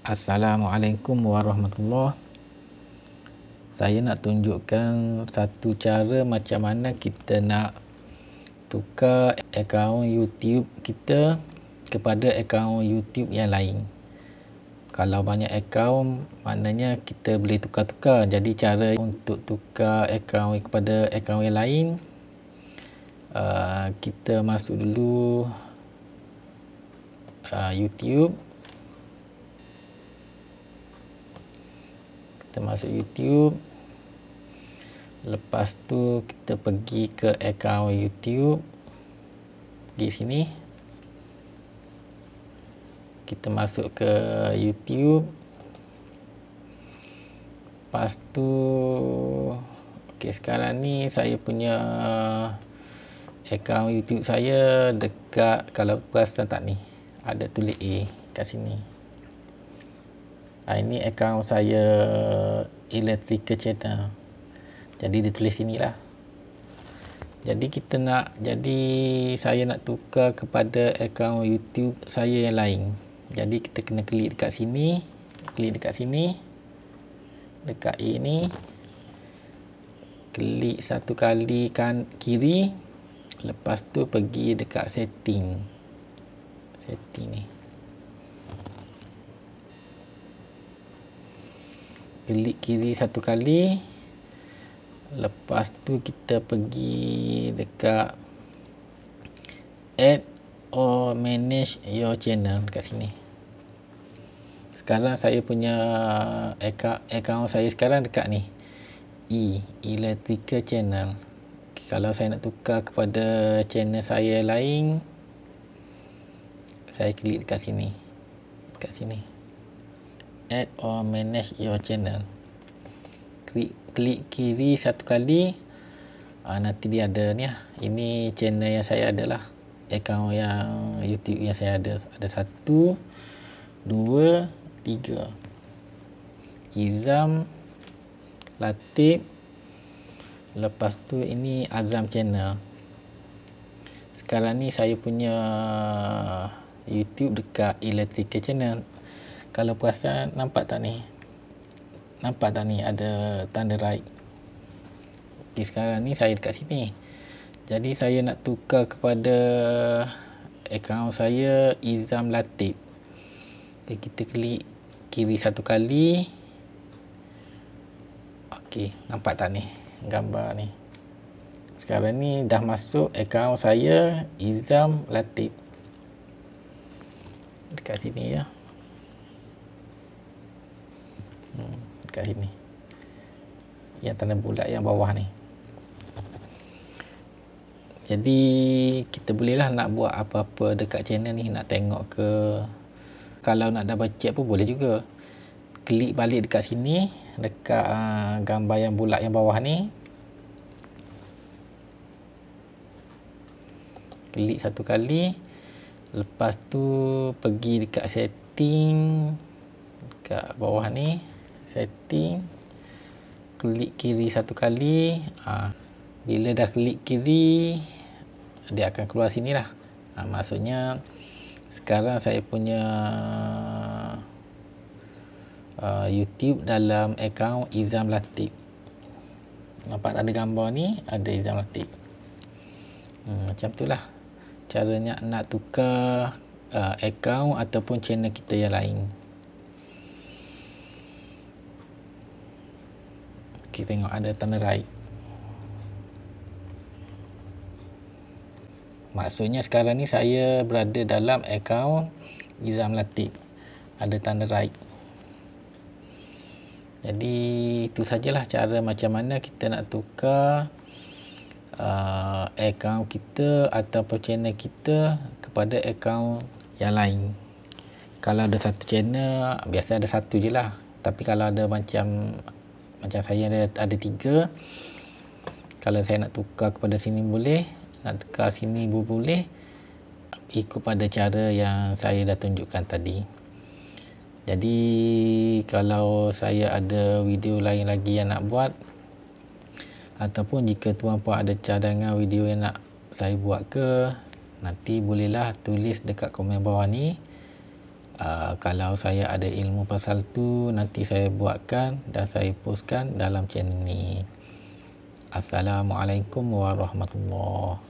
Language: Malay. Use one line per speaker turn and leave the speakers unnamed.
Assalamualaikum warahmatullahi Saya nak tunjukkan satu cara macam mana kita nak tukar akaun YouTube kita kepada akaun YouTube yang lain. Kalau banyak akaun, maknanya kita boleh tukar-tukar. Jadi cara untuk tukar akaun kepada akaun yang lain, uh, kita masuk dulu uh, YouTube. Kita masuk YouTube. Lepas tu kita pergi ke akaun YouTube. Pergi sini. Kita masuk ke YouTube. Lepas tu ok sekarang ni saya punya akaun YouTube saya dekat kalau perasan tak ni ada tulis A kat sini ha, ini akaun saya electrical channel. Jadi dia tulis sini lah jadi kita nak jadi saya nak tukar kepada akaun YouTube saya yang lain. Jadi kita kena klik dekat sini klik dekat sini dekat A klik satu kali kan kiri. Lepas tu pergi dekat setting. Setting ni klik kiri satu kali. Lepas tu kita pergi dekat add or manage your channel dekat sini. Sekarang saya punya account, saya sekarang dekat ni. E electrical channel. Kalau saya nak tukar kepada channel saya lain saya klik dekat sini. Dekat sini add or manage your channel. Klik klik kiri satu kali. Uh, nanti dia ada ni lah. Ini channel yang saya ada lah. Account yang youtube yang saya ada. Ada satu dua tiga. Izam Latif. Lepas tu ini Azam channel. Sekarang ni saya punya YouTube dekat electrical channel kalau perasan nampak tak ni? Nampak tak ni ada tanda right okay, sekarang ni saya dekat sini. Jadi saya nak tukar kepada akaun saya Izam Latif. Okay, kita klik kiri satu kali. Ok nampak tak ni gambar ni? Sekarang ni dah masuk akaun saya Izam Latif. Dekat sini ya hmm, kat sini. Yang tanda bulat yang bawah ni. Jadi kita bolehlah nak buat apa-apa dekat channel ni nak tengok ke. Kalau nak double check pun boleh juga. Klik balik dekat sini dekat uh, gambar yang bulat yang bawah ni. Klik satu kali. Lepas tu pergi dekat setting dekat bawah ni setting klik kiri satu kali ha, bila dah klik kiri dia akan keluar sini lah. Ha, maksudnya sekarang saya punya uh, YouTube dalam akaun Izam Latif. Nampak ada gambar ni? Ada Izam Latif. Hmm, macam tu lah. Caranya nak tukar uh, akaun ataupun channel kita yang lain kita tengok ada tanda right maksudnya sekarang ni saya berada dalam akaun Izam Latif. Ada tanda right jadi itu sajalah cara macam mana kita nak tukar uh, akaun kita ataupun channel kita kepada akaun yang lain. Kalau ada satu channel biasa ada satu je lah. Tapi kalau ada macam macam saya ada, ada tiga. Kalau saya nak tukar kepada sini boleh nak tukar sini boleh. Ikut pada cara yang saya dah tunjukkan tadi. Jadi kalau saya ada video lain lagi yang nak buat ataupun jika tuan puan ada cadangan video yang nak saya buat ke nanti bolehlah tulis dekat komen bawah ni uh, kalau saya ada ilmu pasal tu nanti saya buatkan dan saya postkan dalam channel ni. Assalamualaikum warahmatullahi